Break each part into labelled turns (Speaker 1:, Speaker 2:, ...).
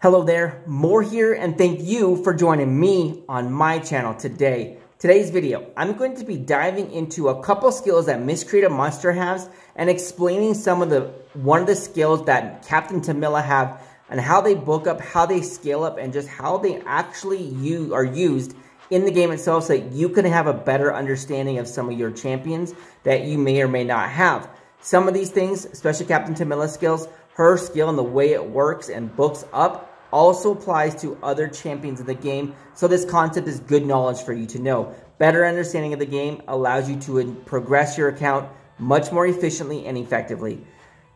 Speaker 1: Hello there, Moore here, and thank you for joining me on my channel today. Today's video, I'm going to be diving into a couple skills that Miscreated Monster has and explaining some of the one of the skills that Captain Temila have and how they book up, how they scale up, and just how they actually you are used in the game itself so that you can have a better understanding of some of your champions that you may or may not have. Some of these things, especially Captain Temila's skills, her skill and the way it works and books up also applies to other champions in the game, so this concept is good knowledge for you to know. Better understanding of the game allows you to uh, progress your account much more efficiently and effectively.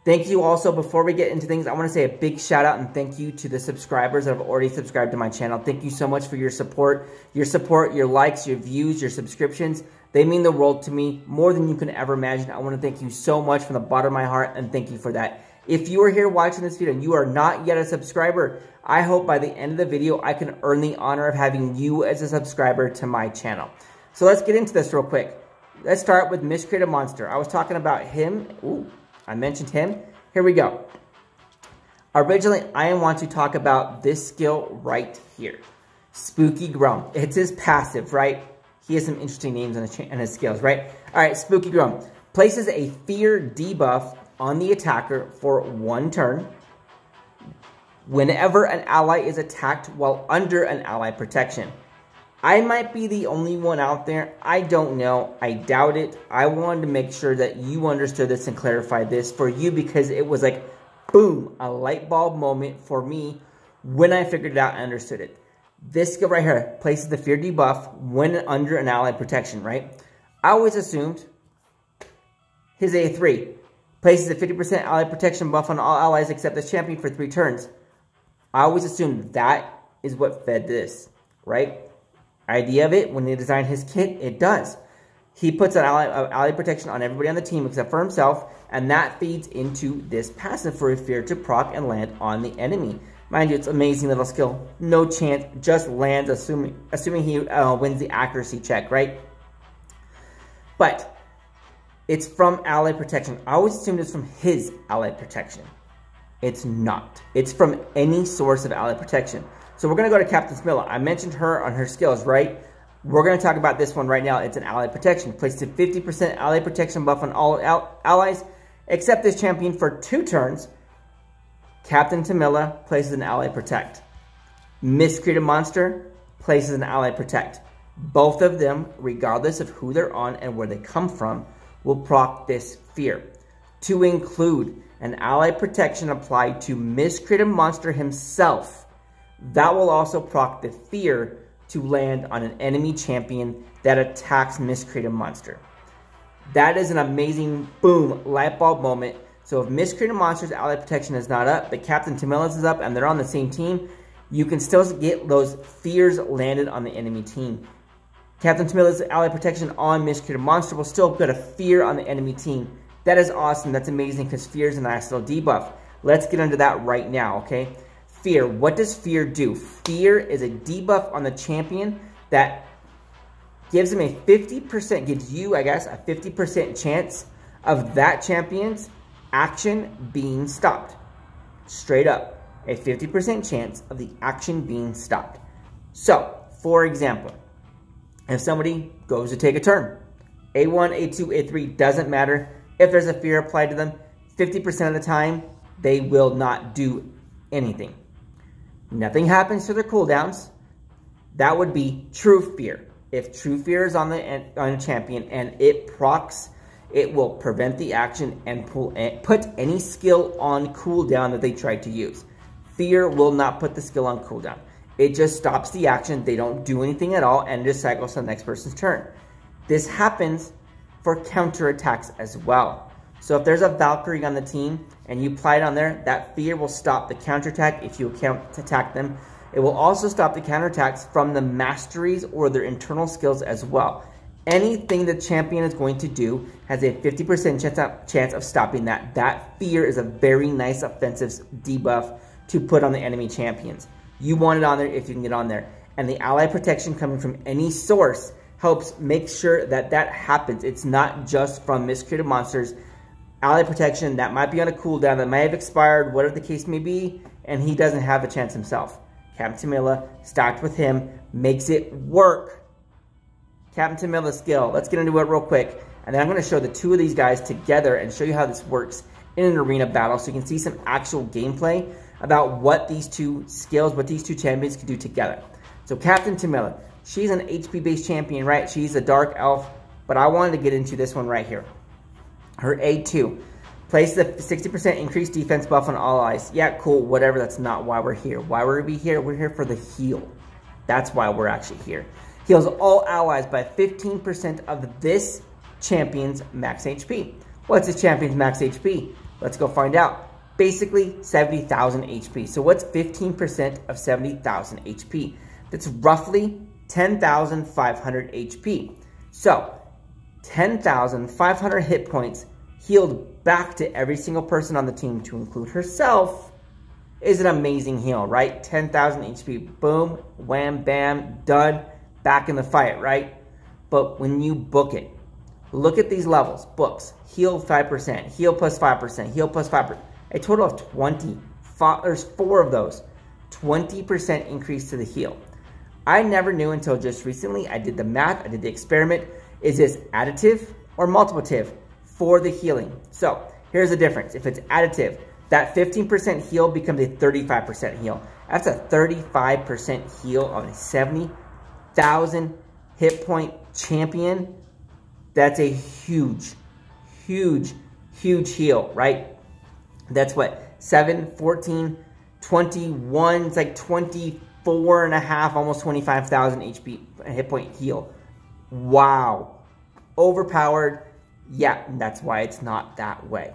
Speaker 1: Thank you also, before we get into things, I want to say a big shout out and thank you to the subscribers that have already subscribed to my channel. Thank you so much for your support. Your support, your likes, your views, your subscriptions, they mean the world to me more than you can ever imagine. I want to thank you so much from the bottom of my heart and thank you for that. If you are here watching this video and you are not yet a subscriber, I hope by the end of the video, I can earn the honor of having you as a subscriber to my channel. So let's get into this real quick. Let's start with Miscreated Monster. I was talking about him. Ooh, I mentioned him. Here we go. Originally, I want to talk about this skill right here. Spooky Groan. It's his passive, right? He has some interesting names in his, in his skills, right? All right, Spooky Groan. Places a fear debuff on the attacker for one turn whenever an ally is attacked while under an ally protection. I might be the only one out there. I don't know. I doubt it. I wanted to make sure that you understood this and clarify this for you because it was like, boom, a light bulb moment for me when I figured it out and understood it. This skill right here places the fear debuff when under an ally protection, right? I always assumed his A3 Places a 50% ally protection buff on all allies except the champion for three turns. I always assumed that is what fed this, right? Idea of it, when they designed his kit, it does. He puts an ally, uh, ally protection on everybody on the team except for himself, and that feeds into this passive for a fear to proc and land on the enemy. Mind you, it's amazing little skill. No chance, just lands assuming assuming he uh, wins the accuracy check, right? But it's from ally protection. I always assumed it's from his ally protection. It's not. It's from any source of ally protection. So we're going to go to Captain Temila. I mentioned her on her skills, right? We're going to talk about this one right now. It's an ally protection. Placed a 50% ally protection buff on all allies, except this champion for two turns. Captain Temila places an ally protect. Miscreated Monster places an ally protect. Both of them, regardless of who they're on and where they come from, will proc this fear, to include an ally protection applied to Miscreated Monster himself. That will also proc the fear to land on an enemy champion that attacks Miscreated Monster. That is an amazing, boom, light bulb moment. So if Miscreated Monster's ally protection is not up, but Captain Temila's is up and they're on the same team, you can still get those fears landed on the enemy team. Captain Temila's ally protection on Miscreated Monster will still put a fear on the enemy team. That is awesome. That's amazing because fear is an nice debuff. Let's get into that right now, okay? Fear. What does fear do? Fear is a debuff on the champion that gives him a 50%, gives you, I guess, a 50% chance of that champion's action being stopped. Straight up. A 50% chance of the action being stopped. So, for example, if somebody goes to take a turn. A1, A2, A3 doesn't matter. If there's a fear applied to them, 50% of the time, they will not do anything. Nothing happens to their cooldowns. That would be true fear. If true fear is on the on a champion and it procs, it will prevent the action and pull eh, put any skill on cooldown that they tried to use. Fear will not put the skill on cooldown. It just stops the action. They don't do anything at all and just cycles to the next person's turn. This happens for counter attacks as well. So if there's a Valkyrie on the team and you apply it on there, that fear will stop the counter attack if you attack them. It will also stop the counter attacks from the masteries or their internal skills as well. Anything the champion is going to do has a 50% chance of stopping that. That fear is a very nice offensive debuff to put on the enemy champions. You want it on there if you can get on there. And the ally protection coming from any source helps make sure that that happens. It's not just from miscreated monsters. ally protection that might be on a cooldown, that might have expired, whatever the case may be, and he doesn't have a chance himself. Captain Tamiya, stacked with him, makes it work. Captain Tamiya skill. Let's get into it real quick. And then I'm going to show the two of these guys together and show you how this works in an arena battle so you can see some actual gameplay about what these two skills, what these two champions can do together. So Captain Tamiya, she's an HP-based champion, right? She's a dark elf, but I wanted to get into this one right here. Her A2. Place the 60% increased defense buff on all allies. Yeah, cool, whatever. That's not why we're here. Why we're we here? We're here for the heal. That's why we're actually here. Heals all allies by 15% of this champion's max HP. What's this champion's max HP? Let's go find out. Basically, 70,000 HP. So what's 15% of 70,000 HP? That's roughly 10,500 HP. So, 10,500 hit points healed back to every single person on the team to include herself is an amazing heal, right? 10,000 HP, boom, wham, bam, done, back in the fight, right? But when you book it, look at these levels, books, heal 5%, heal plus 5%, heal plus 5%, a total of 20. Five, there's four of those. 20% increase to the heal. I never knew until just recently. I did the math, I did the experiment. Is this additive or multiplicative for the healing? So here's the difference. If it's additive, that 15% heal becomes a 35% heal. That's a 35% heal on a 70,000 hit point champion. That's a huge, huge, huge heal, right? That's what, 7, 14, 21, it's like 24 and a half, almost 25,000 HP hit point heal. Wow. Overpowered. Yeah, that's why it's not that way.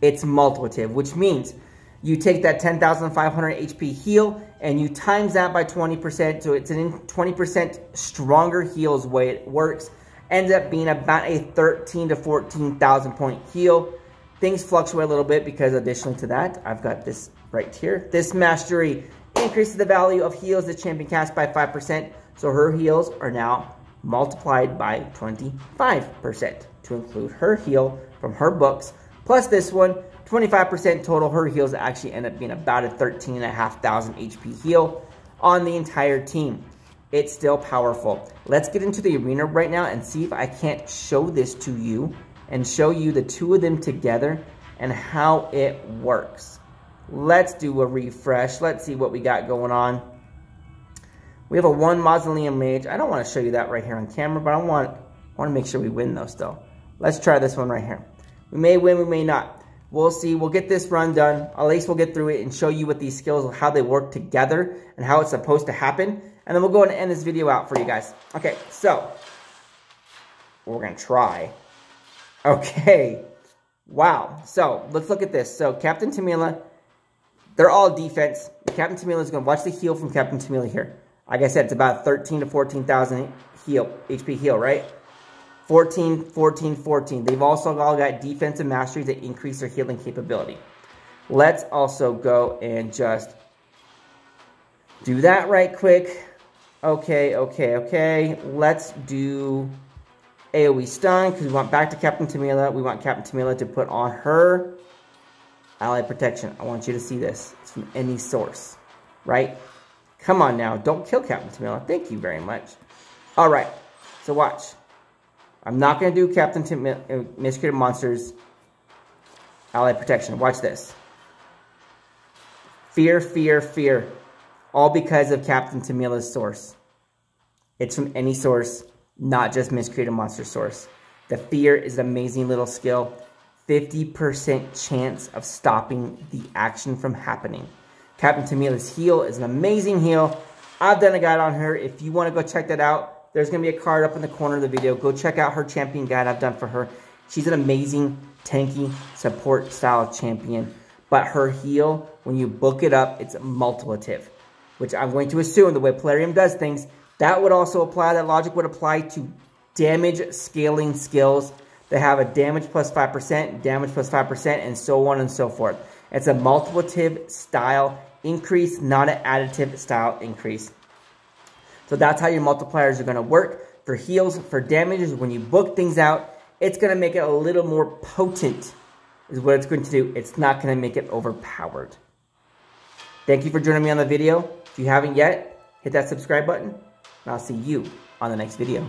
Speaker 1: It's multiplicative, which means you take that 10,500 HP heal and you times that by 20%. So it's an 20% stronger heal is way it works. Ends up being about a 13 to 14,000 point heal. Things fluctuate a little bit because additionally to that, I've got this right here. This mastery increases the value of heals the champion casts by 5%. So her heals are now multiplied by 25% to include her heal from her books. Plus this one, 25% total. Her heals actually end up being about a 13,500 HP heal on the entire team. It's still powerful. Let's get into the arena right now and see if I can't show this to you and show you the two of them together and how it works. Let's do a refresh. Let's see what we got going on. We have a one Mausoleum Mage. I don't want to show you that right here on camera, but I want, I want to make sure we win though still. Let's try this one right here. We may win, we may not. We'll see. We'll get this run done. At least we'll get through it and show you what these skills, how they work together and how it's supposed to happen. And then we'll go and end this video out for you guys. Okay, so we're going to try. Okay. Wow. So let's look at this. So Captain Temila, they're all defense. Captain Temila is going to watch the heal from Captain Temila here. Like I said, it's about 13 to 14,000 heal, HP heal, right? 14, 14, 14. They've also all got defensive mastery that increase their healing capability. Let's also go and just do that right quick. Okay, okay, okay. Let's do AoE stun because we want back to Captain Temila. We want Captain Temila to put on her ally protection. I want you to see this. It's from any source, right? Come on now. Don't kill Captain Temila. Thank you very much. All right. So watch. I'm not going to do Captain Tamiya, uh, Miscreated Monsters ally protection. Watch this. Fear, fear, fear. All because of Captain Temila's source. It's from any source not just Miscreated Monster source. The fear is an amazing little skill. 50% chance of stopping the action from happening. Captain Temila's heal is an amazing heal. I've done a guide on her. If you want to go check that out, there's going to be a card up in the corner of the video. Go check out her champion guide I've done for her. She's an amazing tanky support style champion. But her heal, when you book it up, it's multiplicative. Which I'm going to assume the way Plarium does things, that would also apply, that logic would apply to damage scaling skills that have a damage plus 5%, damage plus 5%, and so on and so forth. It's a multiplicative style increase, not an additive style increase. So that's how your multipliers are going to work. For heals, for damages, when you book things out, it's going to make it a little more potent is what it's going to do. It's not going to make it overpowered. Thank you for joining me on the video. If you haven't yet, hit that subscribe button, and I'll see you on the next video.